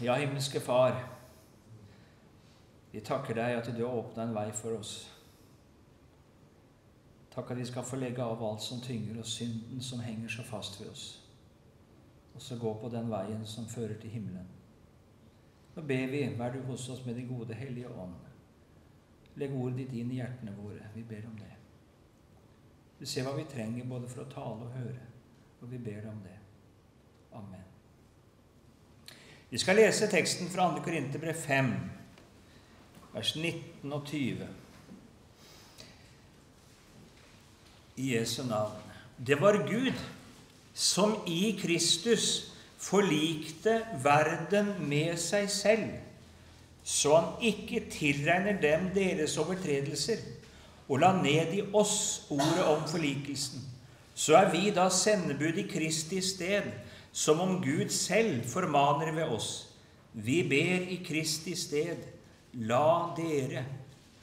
Ja, himmelske Far, vi takker deg at du har åpna en vei for oss. Takk at vi skal få legge av alt som tynger, og synden som henger så fast ved oss, og så gå på den veien som fører til himmelen. Nå ber vi, vær du hos oss med din gode Hellige Ånd. Legg ordet ditt inn i hjertene våre. Vi ber om det. Du ser hva vi trenger både for å tale og høre, og vi ber deg om det. Amen. Vi skal lese teksten fra 2. Korinterbrev 5, vers 19 og 20. I Jesu navn. Det var Gud som i Kristus forlikte verden med seg selv, så han ikke tilregner dem deres overtredelser, og la ned i oss ordet om forlikelsen. Så er vi da sendebud i Kristi sted, som om Gud selv formaner ved oss. Vi ber i Kristi sted, la dere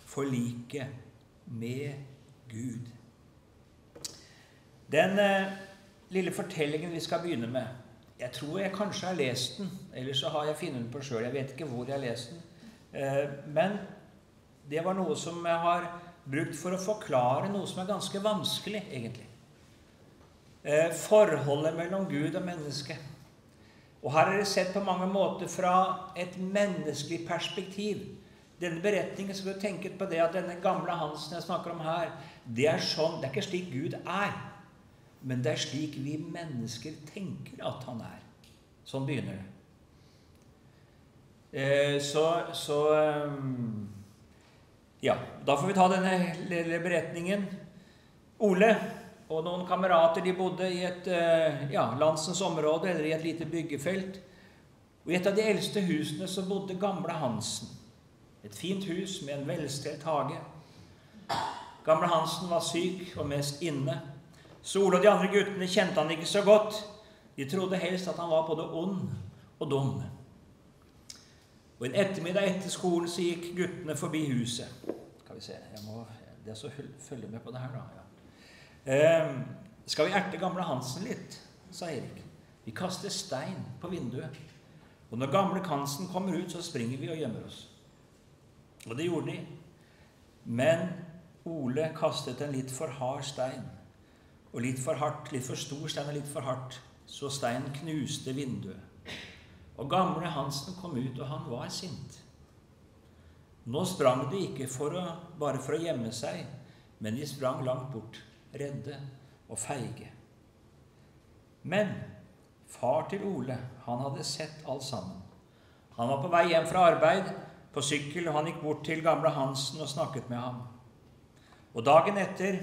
forlike med Gud. Den eh, lille fortellingen vi skal begynne med Jeg tror jeg kanskje har lest den, eller så har jeg funnet den på sjøl. Jeg vet ikke hvor jeg har lest den. Eh, men det var noe som jeg har brukt for å forklare noe som er ganske vanskelig, egentlig. Eh, forholdet mellom Gud og menneske. Og her er det sett på mange måter fra et menneskelig perspektiv. Denne beretningen skal du tenke på det at denne gamle Hansen jeg snakker om her, det er sånn, det er ikke slik Gud er. Men det er slik vi mennesker tenker at han er. Sånn begynner det. Eh, så, så eh, Ja, da får vi ta denne lille beretningen. Ole og noen kamerater de bodde i et eh, ja, landsens område, eller i et lite byggefelt. Og I et av de eldste husene så bodde gamle Hansen. Et fint hus med en velstelt hage. Gamle Hansen var syk og mest inne. Sol og de andre guttene kjente han ikke så godt. De trodde helst at han var både ond og dum. Og En ettermiddag etter skolen så gikk guttene forbi huset. Skal vi se jeg må, Det er så følge med på det her, da. Ja. Eh, skal vi erte gamle Hansen litt? sa Erik. Vi kaster stein på vinduet. Og når gamle Hansen kommer ut, så springer vi og gjemmer oss. Og det gjorde de. Men Ole kastet en litt for hard stein. Og litt for hardt, litt for stor stein og litt for hardt. Så steinen knuste vinduet. Og gamle Hansen kom ut, og han var sint. Nå sprang de ikke for å, bare for å gjemme seg, men de sprang langt bort, redde og feige. Men far til Ole, han hadde sett alt sammen. Han var på vei hjem fra arbeid på sykkel, og han gikk bort til gamle Hansen og snakket med ham. Og dagen etter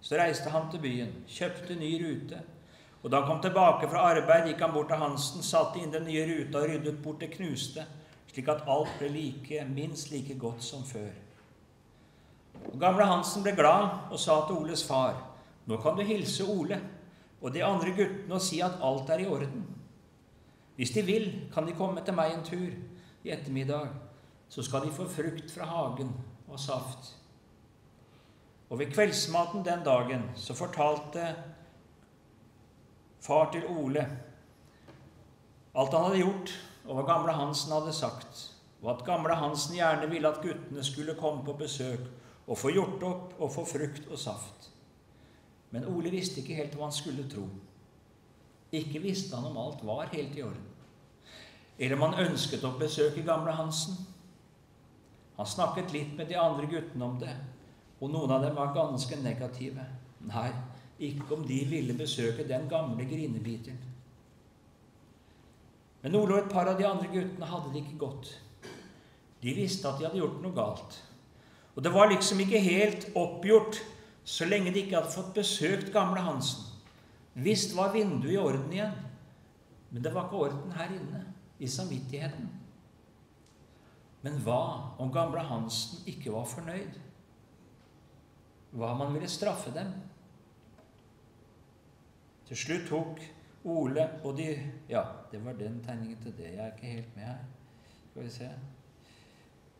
så reiste han til byen, kjøpte ny rute og da han kom tilbake fra arbeid, gikk han bort til Hansen, satte inn den nye ruta og ryddet bort det knuste, slik at alt ble like, minst like godt som før. Og gamle Hansen ble glad og sa til Oles far, 'Nå kan du hilse Ole og de andre guttene og si at alt er i orden.' 'Hvis de vil, kan de komme til meg en tur i ettermiddag, så skal de få frukt fra hagen og saft.' Og ved kveldsmaten den dagen så fortalte far til Ole. Alt han hadde gjort, og hva gamle Hansen hadde sagt, og at gamle Hansen gjerne ville at guttene skulle komme på besøk og få gjort opp og få frukt og saft. Men Ole visste ikke helt hva han skulle tro. Ikke visste han om alt var helt i orden. Eller om han ønsket å besøke gamle Hansen. Han snakket litt med de andre guttene om det, og noen av dem var ganske negative. Nei, ikke om de ville besøke den gamle grinebiteren. Men Ole og et par av de andre guttene hadde det ikke godt. De visste at de hadde gjort noe galt. Og det var liksom ikke helt oppgjort så lenge de ikke hadde fått besøkt gamle Hansen. Visst var vinduet i orden igjen, men det var ikke orden her inne, i samvittigheten. Men hva om gamle Hansen ikke var fornøyd? Hva om han ville straffe dem? Til slutt tok Ole og de Ja, det var den tegningen til det. Jeg er ikke helt med her. Skal vi se.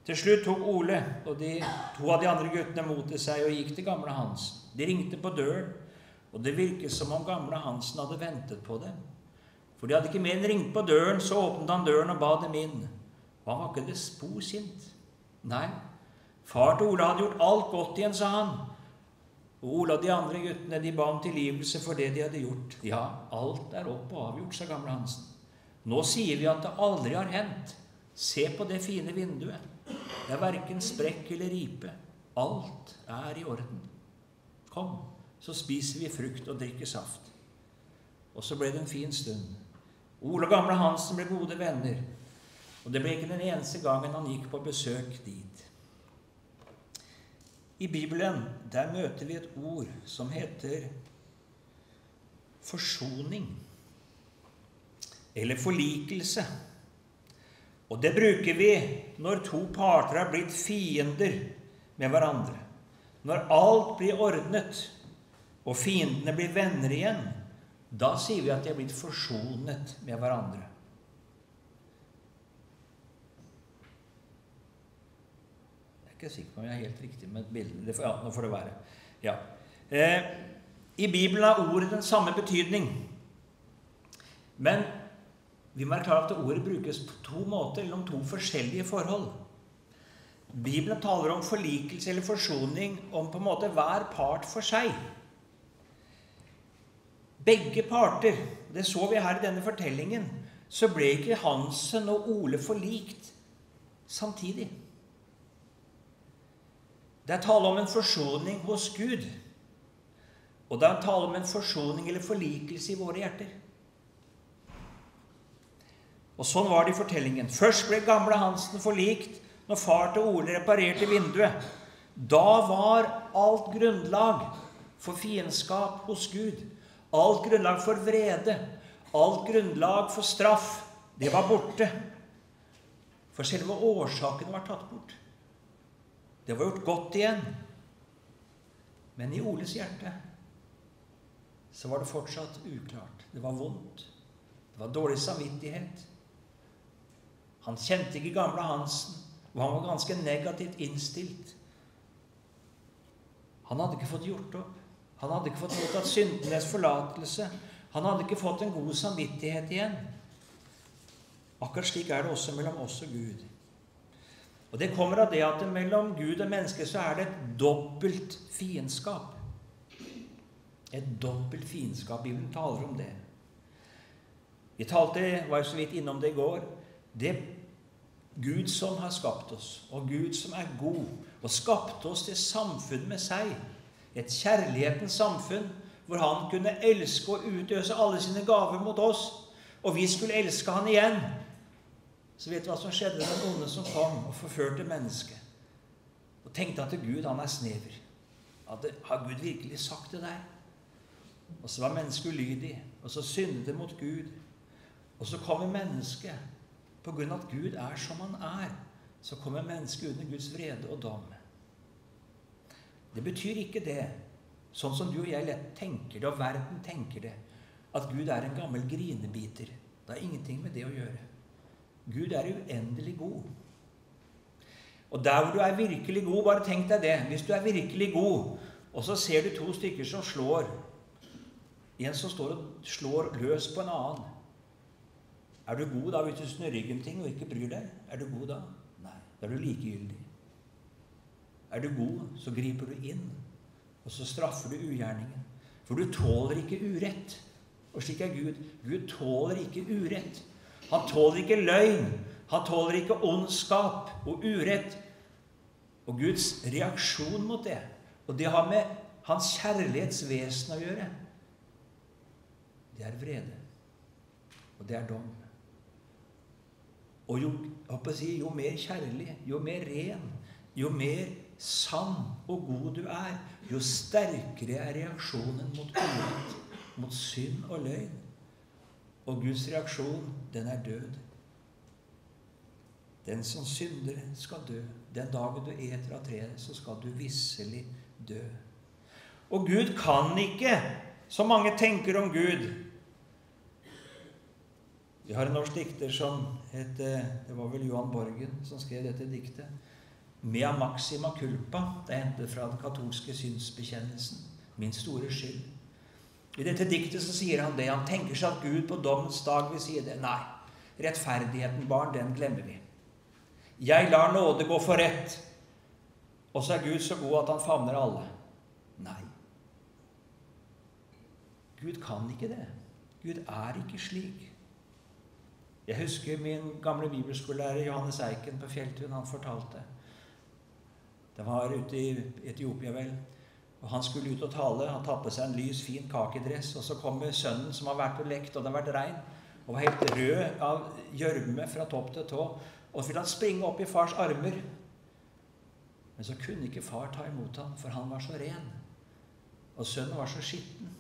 Til slutt tok Ole og de to av de andre guttene mot til seg og gikk til gamle Hansen. De ringte på døren, og det virket som om gamle Hansen hadde ventet på dem. For de hadde ikke mer enn ringt på døren, så åpnet han døren og ba dem inn. Og han var ikke det spor sint. Nei, far til Ole hadde gjort alt godt igjen, sa han. Og Ole og de andre guttene de ba om tilgivelse for det de hadde gjort. Ja, alt er opp og avgjort, sa gamle Hansen. Nå sier vi at det aldri har hendt. Se på det fine vinduet. Det er verken sprekk eller ripe. Alt er i orden. Kom, så spiser vi frukt og drikker saft. Og så ble det en fin stund. Ole og gamle Hansen ble gode venner. Og det ble ikke den eneste gangen han gikk på besøk dit. I Bibelen der møter vi et ord som heter forsoning. Eller forlikelse. Og det bruker vi når to parter har blitt fiender med hverandre. Når alt blir ordnet, og fiendene blir venner igjen, da sier vi at de er blitt forsonet med hverandre. Jeg er ikke sikker på om jeg er helt riktig med bildet. Ja, nå får det være. Ja. Eh, I Bibelen har ordet den samme betydning. Men vi må være klar over at ordet brukes på to måter, eller om to forskjellige forhold. Bibelen taler om forlikelse eller forsoning om på en måte hver part for seg. Begge parter, det så vi her i denne fortellingen, så ble ikke Hansen og Ole forlikt samtidig. Det er tale om en forsoning hos Gud. Og det er tale om en forsoning eller forlikelse i våre hjerter. Og sånn var det i fortellingen. Først ble gamle Hansen forlikt når far til Ole reparerte vinduet. Da var alt grunnlag for fiendskap hos Gud Alt grunnlag for vrede, alt grunnlag for straff, det var borte. For selve årsaken var tatt bort. Det var gjort godt igjen. Men i Oles hjerte så var det fortsatt uklart. Det var vondt. Det var dårlig samvittighet. Han kjente ikke gamle Hansen, og han var ganske negativt innstilt. Han hadde ikke fått gjort opp. Han hadde ikke fått mottatt syndenes forlatelse. Han hadde ikke fått en god samvittighet igjen. Akkurat slik er det også mellom oss og Gud. Og Det kommer av det at mellom Gud og menneske så er det et dobbelt fiendskap. Et dobbelt fiendskap. Bibelen taler om det. Vi talte, var jo så vidt innom det i går. Det Gud som har skapt oss, og Gud som er god, og skapte oss til samfunn med seg. Et kjærlighetens samfunn hvor han kunne elske og utøse alle sine gaver mot oss, og vi skulle elske han igjen. Så vet du hva som skjedde? Den onde som kom og forførte mennesket. Og tenkte at Gud, han er snever. At har Gud virkelig sagt det der? Og så var mennesket ulydig, og så syndet det mot Gud. Og så kommer mennesket, av at Gud er som han er, så kommer mennesket under Guds vrede og dom. Det betyr ikke det, sånn som du og jeg lett tenker det, og verden tenker det, at Gud er en gammel grinebiter. Det har ingenting med det å gjøre. Gud er uendelig god. Og der hvor du er virkelig god, bare tenk deg det. Hvis du er virkelig god, og så ser du to stykker som slår En som står og slår løs på en annen. Er du god da hvis du snur ryggen ting og ikke bryr deg? Er du god da? Nei. Da er du likegyldig. Er du god, så griper du inn, og så straffer du ugjerningen. For du tåler ikke urett. Og slik er Gud. Gud tåler ikke urett. Han tåler ikke løgn. Han tåler ikke ondskap og urett. Og Guds reaksjon mot det, og det har med hans kjærlighetsvesen å gjøre, det er vrede. Og det er dom. Og jo, si, jo mer kjærlig, jo mer ren, jo mer sann og god du er, jo sterkere er reaksjonen mot urett, mot synd og løgn. Og Guds reaksjon, den er død. Den som synder, skal dø. Den dagen du eter av treet, så skal du visselig dø. Og Gud kan ikke, som mange tenker om Gud Vi har en norsk dikter som het Det var vel Johan Borgen som skrev dette diktet. Mea maxima culpa. Det er hentet fra den katolske synsbekjennelsen. Min store skyld. I dette diktet så sier han det. Han tenker seg at Gud på dommens dag vil si det. Nei, rettferdigheten, barn, den glemmer vi. Jeg lar nåde gå for rett. Og så er Gud så god at han favner alle. Nei. Gud kan ikke det. Gud er ikke slik. Jeg husker min gamle bibelskolelærer Johannes Eiken på Fjelltun. Han fortalte. Det var ute i Etiopia, vel. Og Han skulle ut og tale. Han tatt på seg en lys, fin kakedress. Og så kommer sønnen som har vært og lekt, og det har vært regn, og var helt rød av gjørme fra topp til tå. Og så ville han springe opp i fars armer. Men så kunne ikke far ta imot ham, for han var så ren. Og sønnen var så skitten.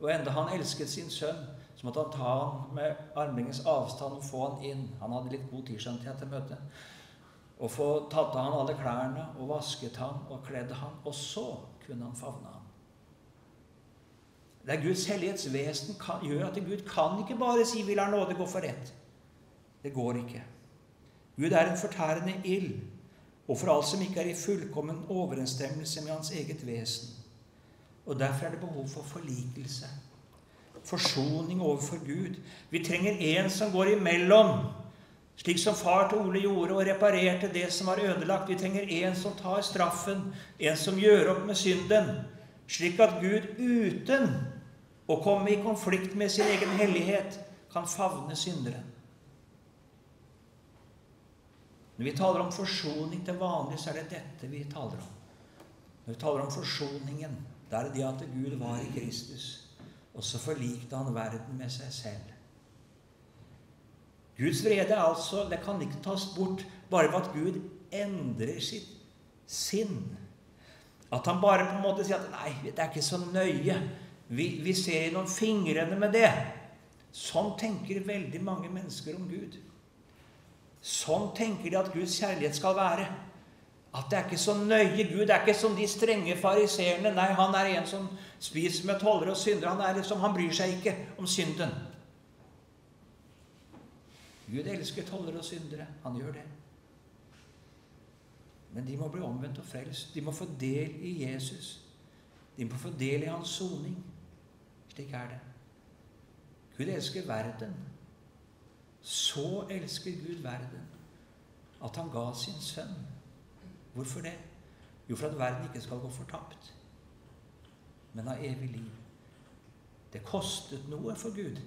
Og enda han elsket sin sønn, så måtte han ta han med armlengdes avstand og få han inn. Han hadde litt god tid, skjønte jeg, til møtet. Og få tatt av han alle klærne og vasket han og kledd han. Og så kunne han favne han. Det er Guds hellighetsvesen kan, gjør at Gud kan ikke bare si 'Vi lar nåde gå for rett'. Det går ikke. Gud er en fortærende ild, og for alt som ikke er i fullkommen overensstemmelse med hans eget vesen. Og Derfor er det behov for forlikelse forsoning overfor Gud. Vi trenger en som går imellom, slik som far til Ole gjorde og reparerte det som var ødelagt. Vi trenger en som tar straffen, en som gjør opp med synden, slik at Gud uten å komme i konflikt med sin egen hellighet kan favne synderen. Når vi taler om forsoning til vanlig, så er det dette vi taler om. Når vi taler om forsoningen, da er det det at Gud var i Kristus. Og så forlikte han verden med seg selv. Guds vrede altså, det kan ikke tas bort bare ved at Gud endrer sitt sinn. At han bare på en måte sier at 'nei, det er ikke så nøye'. Vi, vi ser gjennom fingrene med det. Sånn tenker veldig mange mennesker om Gud. Sånn tenker de at Guds kjærlighet skal være. At det er ikke så nøye. Gud Det er ikke som de strenge fariseerne. Nei, han er en som spiser med tollere og syndere. Han, liksom, han bryr seg ikke om synden. Gud elsker tollere og syndere. Han gjør det. Men de må bli omvendt og frelst. De må få del i Jesus. De må få del i hans soning. Slik er det. Gud elsker verden. Så elsker Gud verden at han ga sin sønn Hvorfor det? Jo, for at verden ikke skal gå fortapt, men ha evig liv. Det kostet noe for Gud.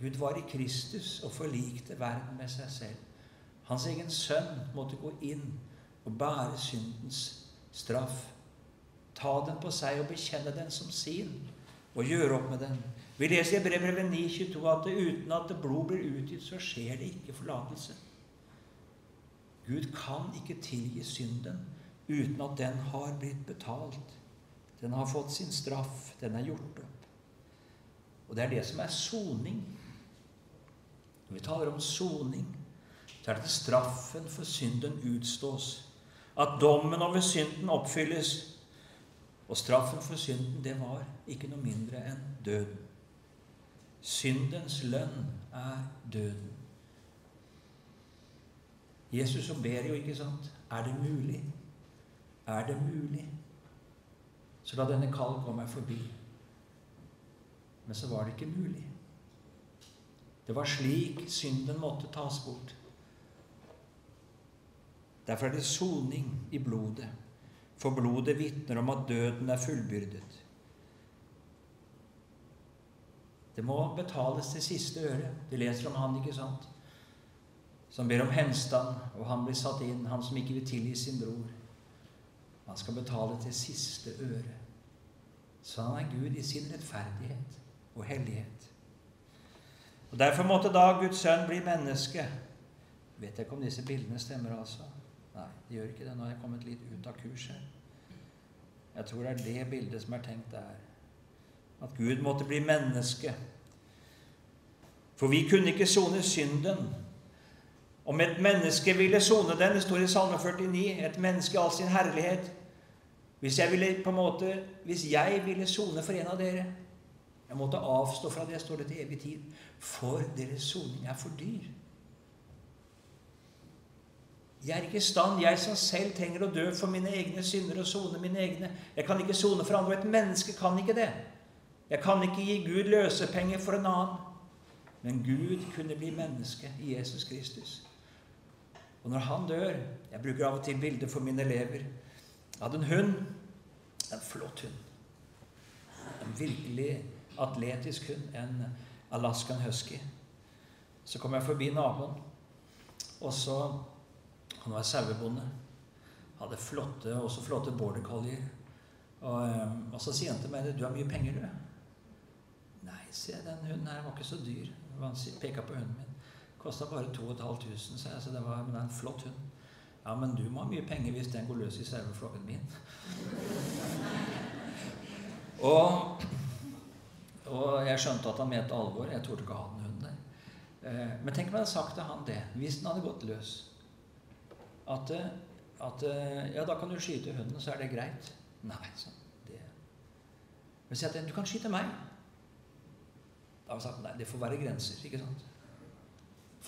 Gud var i Kristus og forlikte verden med seg selv. Hans egen sønn måtte gå inn og bære syndens straff. Ta den på seg og bekjenne den som sin, og gjøre opp med den. Vi leser i brevet 9,22 at uten at blod blir utgitt, så skjer det ikke forlatelse. Gud kan ikke tilgi synden uten at den har blitt betalt. Den har fått sin straff. Den er gjort opp. Og det er det som er soning. Når vi taler om soning, så er det straffen for synden utstås. At dommen over synden oppfylles. Og straffen for synden, det var ikke noe mindre enn døden. Syndens lønn er døden. Jesus som ber jo, ikke sant? Er det mulig? Er det mulig? Så la denne kall gå meg forbi. Men så var det ikke mulig. Det var slik synden måtte tas bort. Derfor er det soning i blodet, for blodet vitner om at døden er fullbyrdet. Det må betales til siste øre. Vi leser om han, ikke sant? Som ber om henstand, og han blir satt inn, han som ikke vil tilgi sin bror. Han skal betale til siste øre. Så han er Gud i sin rettferdighet og hellighet. Og Derfor måtte da Guds sønn bli menneske. Vet jeg ikke om disse bildene stemmer, altså? Nei, de gjør ikke det. Nå har jeg kommet litt ut av kurset. Jeg tror det er det bildet som er tenkt der. At Gud måtte bli menneske. For vi kunne ikke sone synden om et menneske ville sone den, det står i Salme 49, et menneske all sin herlighet Hvis jeg ville på en måte, hvis jeg ville sone for en av dere Jeg måtte avstå fra det, står det til evig tid. For deres soning er for dyr. Jeg er ikke i stand, jeg som selv trenger å dø for mine egne synder og sone mine egne. Jeg kan ikke sone for andre, et menneske kan ikke det. Jeg kan ikke gi Gud løsepenger for en annen. Men Gud kunne bli menneske i Jesus Kristus. Og når han dør Jeg bruker av og til bilder for mine elever. Jeg hadde en hund. En flott hund. En virkelig atletisk hund. En Alaskan husky. Så kom jeg forbi naboen, og så Han var sauebonde. Hadde flotte, også flotte border collier. Og, eh, og så sier han til meg 'Du har mye penger, du'. Nei, se, den hunden her var ikke så dyr. Han peka på hunden min. Kosta bare 2500, sa jeg. Så det var, men det er en flott hund. Ja, men du må ha mye penger hvis den går løs i saueflokken min. og, og jeg skjønte at han mente alvor. Jeg torde ikke ha den hunden der. Eh, men tenk om jeg hadde sagt til han det, hvis den hadde gått løs. At, at ja, da kan du skyte hunden, så er det greit. Nei, sånn. Det. Men si at du kan skyte meg. Da har vi sagt nei, det får være grenser. ikke sant?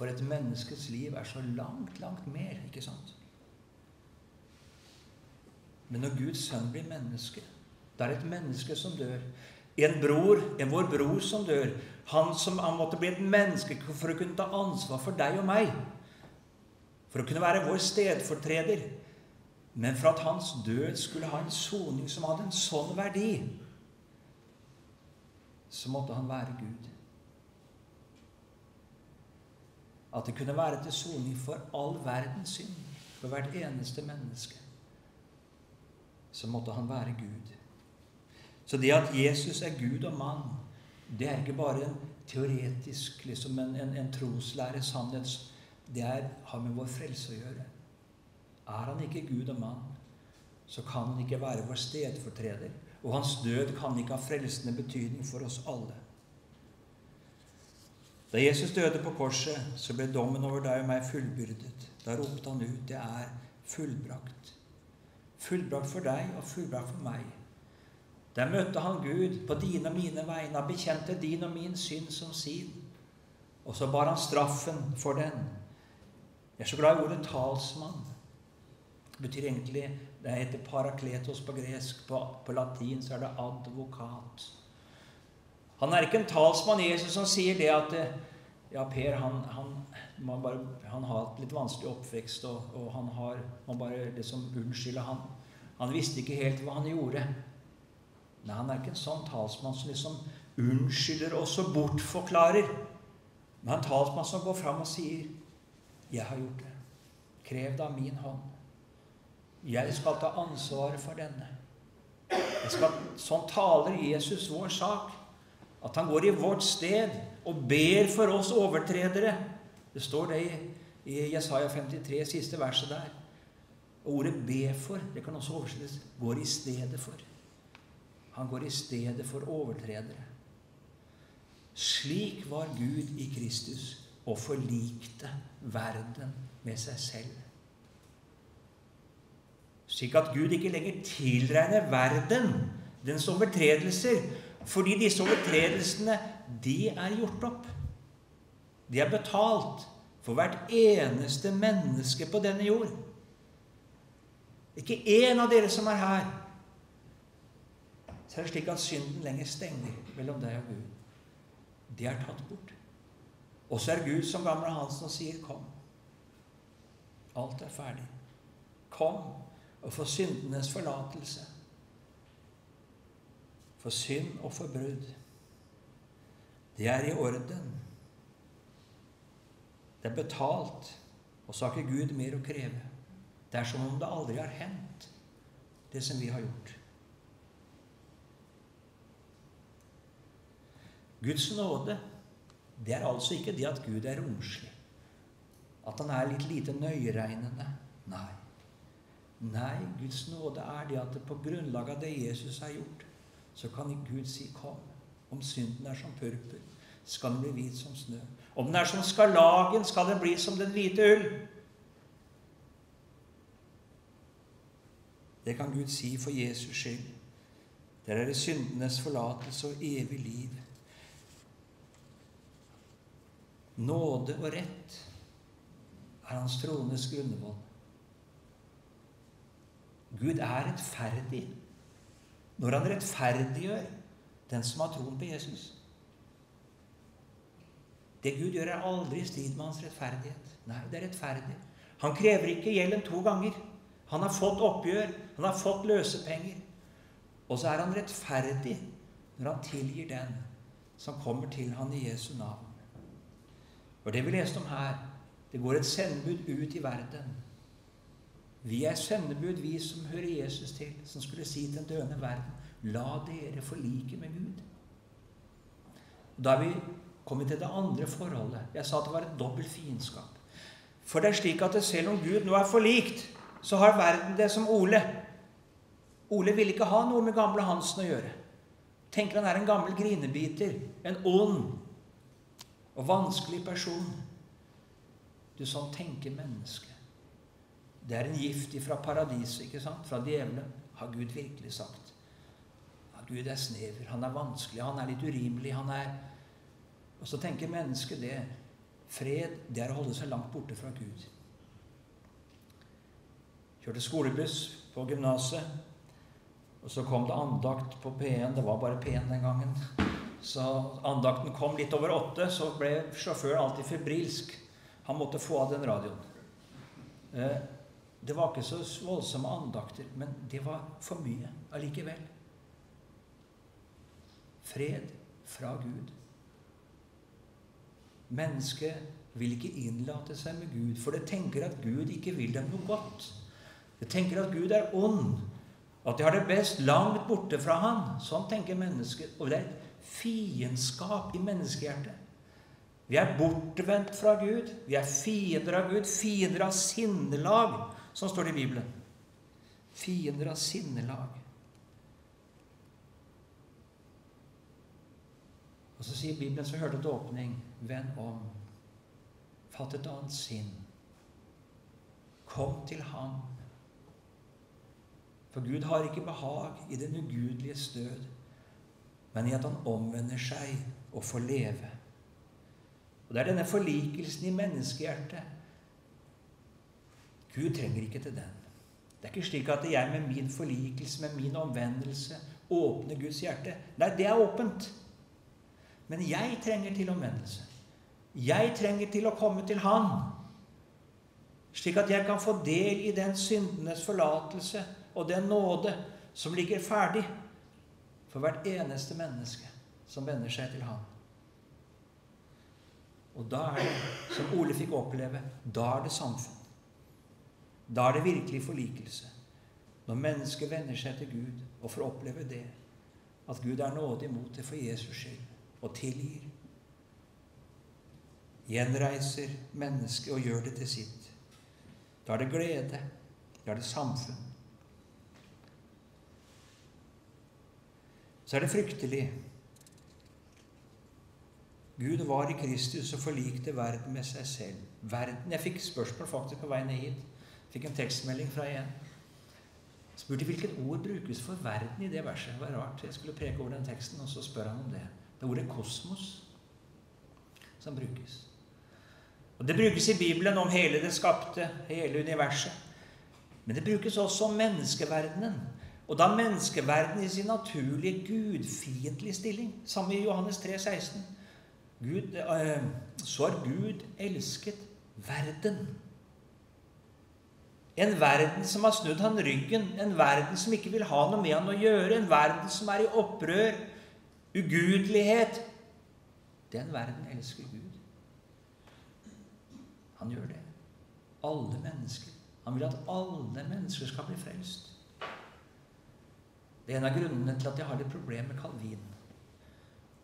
For et menneskets liv er så langt, langt mer. ikke sant? Men når Guds sønn blir menneske, det er et menneske som dør. En bror, en vår bror som dør. Han som han måtte bli et menneske for å kunne ta ansvar for deg og meg. For å kunne være vår stedfortreder. Men for at hans død skulle ha en soning som hadde en sånn verdi, så måtte han være Gud. At det kunne være til soning for all verdens synd, for hvert eneste menneske. Så måtte han være Gud. Så det at Jesus er Gud og mann, det er ikke bare en teoretisk liksom en, en, en troslære, sannhet. Det er, har med vår frelse å gjøre. Er han ikke Gud og mann, så kan han ikke være vår stedfortreder. Og hans død kan ikke ha frelsende betydning for oss alle. Da Jesus døde på korset, så ble dommen over deg og meg fullbyrdet. Da ropte han ut, 'Det er fullbrakt'. Fullbrakt for deg og fullbrakt for meg. Der møtte han Gud på dine og mine vegne. Han bekjente din og min synd som sin. Og så bar han straffen for den. Jeg er så glad i ordet 'talsmann'. Det betyr egentlig Det heter parakletos på gresk. På, på latin så er det advokat. Han er ikke en talsmann Jesus som sier det at ja, Per han, han, bare, han har hatt litt vanskelig oppvekst, og, og han har, man bare liksom unnskylder han. Han visste ikke helt hva han gjorde. Nei, han er ikke en sånn talsmann som liksom unnskylder og så bortforklarer. Men en talsmann som går fram og sier 'Jeg har gjort det. Krev det av min hånd. Jeg skal ta ansvaret for denne.' Skal, sånn taler Jesus vår sak. At han går i vårt sted og ber for oss overtredere. Det står det i, Jesaja 53, siste verset der. Og ordet 'be for' det kan også oversettes 'går i stedet for'. Han går i stedet for overtredere. Slik var Gud i Kristus og forlikte verden med seg selv. Slik at Gud ikke lenger tilregner verden dens overtredelser, fordi disse overtredelsene, de er gjort opp. De er betalt for hvert eneste menneske på denne jord. Ikke én av dere som er her. Så er det slik at synden lenger stenger mellom deg og Gud. Det er tatt bort. Og så er Gud som gamle Hansen og sier, 'Kom'. Alt er ferdig. Kom og få syndenes forlatelse for synd og for brudd. Det er i orden. Det er betalt, og så har ikke Gud mer å kreve. Det er som om det aldri har hendt, det som vi har gjort. Guds nåde, det er altså ikke det at Gud er romslig, at han er litt lite nøyeregnende. Nei. Nei, Guds nåde er det at det på grunnlag av det Jesus har gjort, så kan Gud si 'kom'. Om synden er som purpur, skal den bli hvit som snø. Om den er som skarlagen, skal den bli som den hvite ull. Det kan Gud si for Jesus skyld. Der er det syndenes forlatelse og evig liv. Nåde og rett er hans trones grunnvoll. Gud er rettferdig når han rettferdiggjør den som har troen på Jesus. Det Gud gjør, er aldri i strid med hans rettferdighet. Nei, det er rettferdig. Han krever ikke gjelden to ganger. Han har fått oppgjør, han har fått løsepenger. Og så er han rettferdig når han tilgir den som kommer til han i Jesu navn. Og det vi leste om her, det går et sendebud ut i verden. Vi er sendebud, vi som hører Jesus til, som skulle si til den døende verden La dere forlike med Gud. Da er vi kommet til det andre forholdet. Jeg sa at det var et dobbelt fiendskap. For det er slik at selv om Gud nå er forlikt, så har verden det som Ole. Ole vil ikke ha noe med gamle Hansen å gjøre. Tenker han er en gammel grinebiter, en ond og vanskelig person. Du, sånn tenker mennesket. Det er en gift fra paradiset, ikke sant? Fra djevelen, har Gud virkelig sagt. Ja, Gud er snever, han er vanskelig, han er litt urimelig, han er Og så tenker mennesket det. Fred, det er å holde seg langt borte fra Gud. Kjørte skolebuss på gymnaset. Og så kom det andakt på P1. Det var bare P1 den gangen. Så andakten kom litt over åtte, så ble sjåføren alltid febrilsk. Han måtte få av den radioen. Det var ikke så voldsomme andakter, men det var for mye allikevel. Fred fra Gud. Mennesket vil ikke innlate seg med Gud, for det tenker at Gud ikke vil dem noe godt. Det tenker at Gud er ond, at de har det best langt borte fra Han. Sånn tenker mennesket. Og det er et fiendskap i menneskehjertet. Vi er bortvendt fra Gud. Vi er fiender av Gud, fiender av sinnelag. Sånn står det i Bibelen. Fiender av sinnelag. Og så sier Bibelen, som hørte til åpning, venn om. Fatt et annet sinn. Kom til ham. For Gud har ikke behag i den ugudelige stød, men i at han omvender seg og får leve. Og Det er denne forlikelsen i menneskehjertet Gud trenger ikke til den. Det er ikke slik at jeg med min forlikelse, med min omvendelse, åpner Guds hjerte. Nei, det er åpent. Men jeg trenger til omvendelse. Jeg trenger til å komme til Han, slik at jeg kan få del i den syndenes forlatelse og den nåde som ligger ferdig for hvert eneste menneske som vender seg til Han. Og da er det, som Ole fikk oppleve, da er det samfunn. Da er det virkelig forlikelse. Når mennesket vender seg til Gud og får oppleve det, at Gud er nådig mot det for Jesus skyld og tilgir. Gjenreiser mennesket og gjør det til sitt. Da er det glede. Da er det samfunn. Så er det fryktelig. Gud var i Kristus og forlikte verden med seg selv. Verden, Jeg fikk spørsmål faktisk på vei ned hit. Fikk en tekstmelding fra en. Spurte hvilket ord brukes for verden i det verset. Det var rart. Jeg skulle preke over den teksten, og så spør han om det. Det er ordet kosmos som brukes. Og Det brukes i Bibelen om hele det skapte, hele universet. Men det brukes også om menneskeverdenen. Og da menneskeverdenen i sin naturlige gudfiendtlige stilling, samme i Johannes 3, 16, Gud, øh, så har Gud elsket verden en verden som har snudd han ryggen, en verden som ikke vil ha noe med han å gjøre, en verden som er i opprør, ugudelighet. Den verden elsker Gud. Han gjør det. Alle mennesker. Han vil at alle mennesker skal bli frelst. Det er en av grunnene til at jeg har litt problem med Calvin.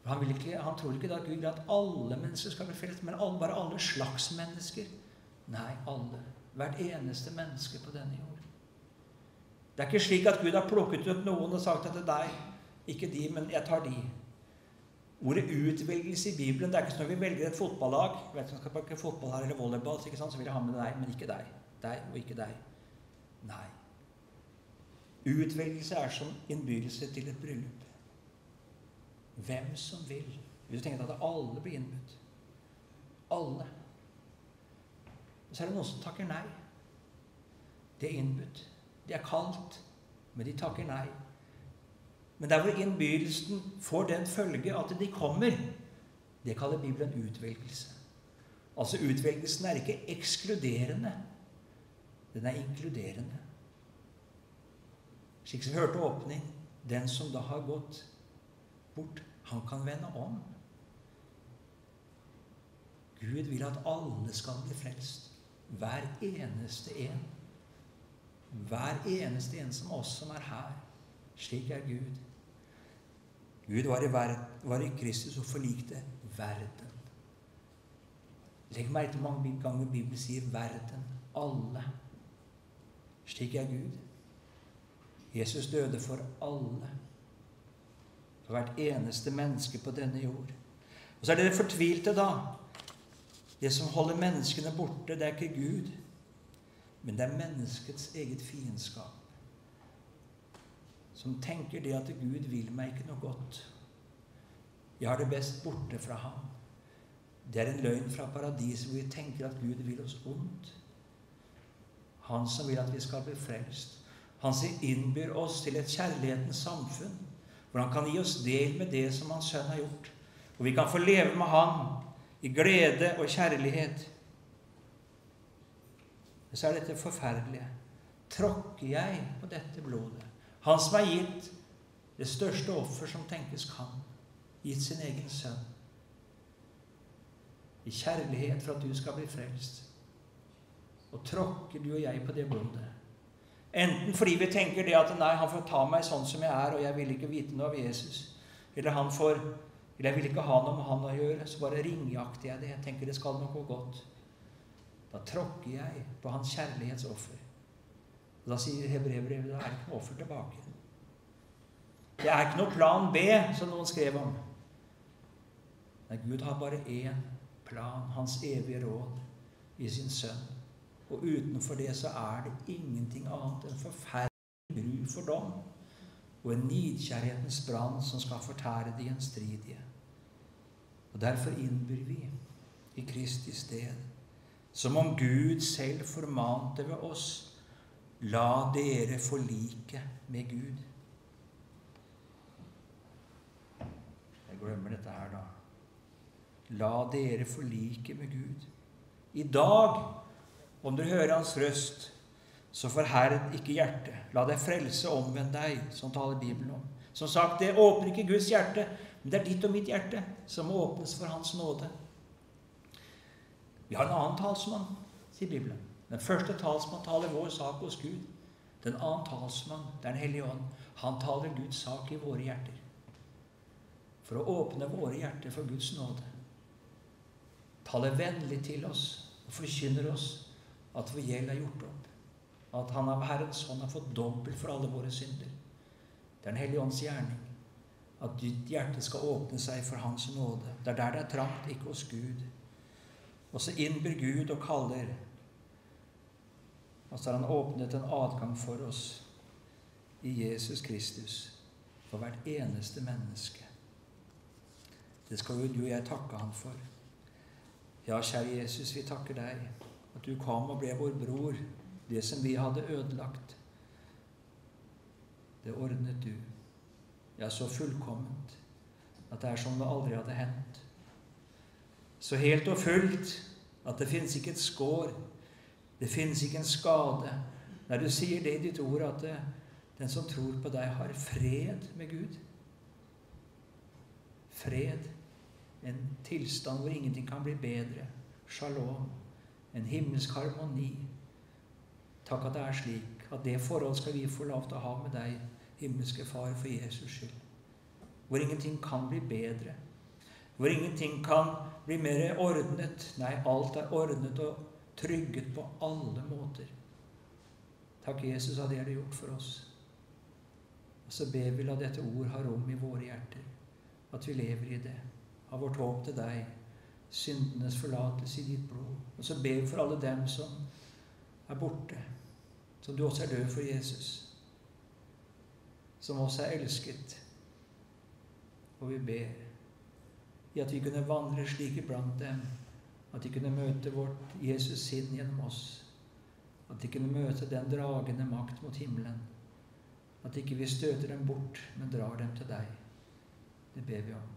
Han, ikke, han, tror ikke at Gud vil at alle mennesker skal bli frelst, men alle, bare alle slags mennesker. Nei, alle. Hvert eneste menneske på denne jord. Det er ikke slik at Gud har plukket ut noen og sagt at det er deg, ikke de, men jeg tar de. Ordet utvelgelse i Bibelen det er ikke sånn at vi velger et fotballag. Jeg vet ikke om skal pakke fotball her eller volleyball, ikke sant? så vil jeg ha med deg, men ikke deg. Deg og ikke deg. Nei. Utvelgelse er som innbydelse til et bryllup. Hvem som vil. Hvis du tenker at alle blir innbudt. Alle. Og så er det noen som takker nei. Det er innbudt. De er kaldt, men de takker nei. Men der hvor innbydelsen får den følge at de kommer, det kaller Bibelen utvelgelse. Altså utvelgelsen er ikke ekskluderende. Den er inkluderende. Slik som vi hørte åpning Den som da har gått bort, han kan vende om. Gud vil at alle skal bli frelst. Hver eneste en. Hver eneste en som oss som er her. Slik er Gud. Gud var i, var i Kristus og forlikte verden. Legg merke til mange ganger Bibelen sier 'verden'. Alle. Slik er Gud. Jesus døde for alle. For hvert eneste menneske på denne jord. Og så er det fortvilte, da. Det som holder menneskene borte, det er ikke Gud, men det er menneskets eget fiendskap. Som tenker det at Gud vil meg ikke noe godt. Jeg har det best borte fra ham. Det er en løgn fra paradiset hvor vi tenker at Gud vil oss ondt. Han som vil at vi skal bli frelst. Han som innbyr oss til et kjærlighetens samfunn, hvor han kan gi oss del med det som hans sønn har gjort. Hvor vi kan få leve med han i glede og kjærlighet. Men så er dette forferdelige. Tråkker jeg på dette blodet? Han som har gitt det største offer som tenkes kan, gitt sin egen sønn. I kjærlighet for at du skal bli frelst. Og tråkker du og jeg på det blodet? Enten fordi vi tenker det at nei, han får ta meg sånn som jeg er, og jeg vil ikke vite noe av Jesus. Eller han får eller jeg vil ikke ha noe med han å gjøre, så bare ringjakter jeg det. Jeg tenker det skal nok gå godt. Da tråkker jeg på hans kjærlighetsoffer. Og da sier hebreerbrevet da er det ikke noe offer tilbake. Det er ikke noe plan B, som noen skrev om. Nei, Gud har bare én plan, hans evige råd, i sin sønn. Og utenfor det så er det ingenting annet enn forferdelig bru for dom og en nidkjærhetens brann som skal fortære de gjenstridige. Og Derfor innbyr vi i Kristi sted, som om Gud selv formante ved oss, la dere forlike med Gud. Jeg glemmer dette her, da. La dere forlike med Gud. I dag, om dere hører Hans røst, så forherd ikke hjertet. La deg frelse, omvend deg, som taler Bibelen om. Som sagt, det åpner ikke Guds hjerte, men det er ditt og mitt hjerte som åpnes for Hans nåde. Vi har en annen talsmann, sier Bibelen. Den første talsmann taler vår sak hos Gud. Den annen talsmann, det er Den hellige ånd. Han taler Guds sak i våre hjerter. For å åpne våre hjerter for Guds nåde. Taler vennlig til oss og forkynner oss at vår gjeld er gjort opp. At Han av Herrens hånd har fått dobbelt for alle våre synder. Det er Den hellige ånds gjerning. At ditt hjerte skal åpne seg for Hans nåde. Det er der det er trangt, ikke hos Gud. Og så innbyr Gud og kaller. Og så har Han åpnet en adgang for oss i Jesus Kristus for hvert eneste menneske. Det skal jo du og jeg takke Han for. Ja, kjære Jesus, vi takker deg at du kom og ble vår bror, det som vi hadde ødelagt. Det ordnet du. Ja, så fullkomment at det er som det aldri hadde hendt. Så helt og fullt at det fins ikke et skår, det fins ikke en skade. Når du sier det i ditt ord, at det, den som tror på deg, har fred med Gud. Fred. En tilstand hvor ingenting kan bli bedre. Shalom. En himmelsk harmoni. Takk at det er slik. At det forhold skal vi få lov til å ha med deg himmelske Far, for Jesus skyld. Hvor ingenting kan bli bedre. Hvor ingenting kan bli mer ordnet. Nei, alt er ordnet og trygget på alle måter. Takk, Jesus, at det er det gjort for oss. Og så ber vi la dette ord ha rom i våre hjerter, at vi lever i det. Av vårt håp til deg, syndenes forlatelse i ditt blod. Og så ber vi for alle dem som er borte, som du også er død for Jesus som også er elsket. Og vi ber i at vi kunne vandre slik iblant dem at de kunne møte vårt Jesus sinn gjennom oss. At de kunne møte den dragende makt mot himmelen. At ikke vi støter dem bort, men drar dem til deg. Det ber vi om.